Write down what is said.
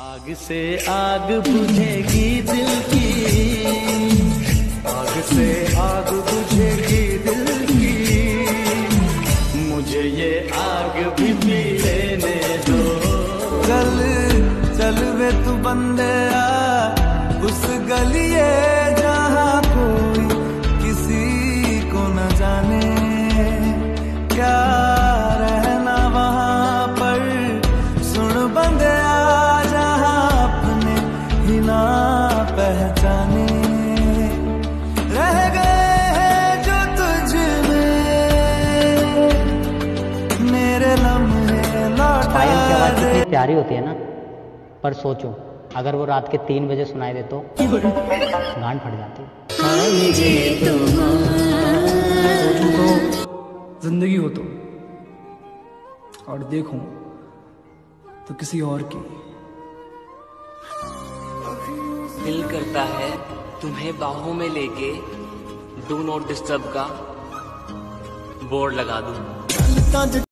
आग से आग बुझेगी दिल की। आग से आग बुझेगी दिल की। मुझे ये आग भी पी लेने दो। चल चल वे तू बंदे आ। उस गलिए जहाँ कोई किसी को न जाने। पहचाने। रह गए हैं जो तुझ में। मेरे लम्हे लौटा पायल की आवाज़ दे। प्यारी होती है ना पर सोचो अगर वो रात के तीन बजे सुनाई दे तो गांड फट जाती सोचूं तो ज़िंदगी हो तो और देखूँ तो किसी और की। दिल करता है तुम्हें बाहों में लेके डू नॉट डिस्टर्ब का बोर्ड लगा दूँ।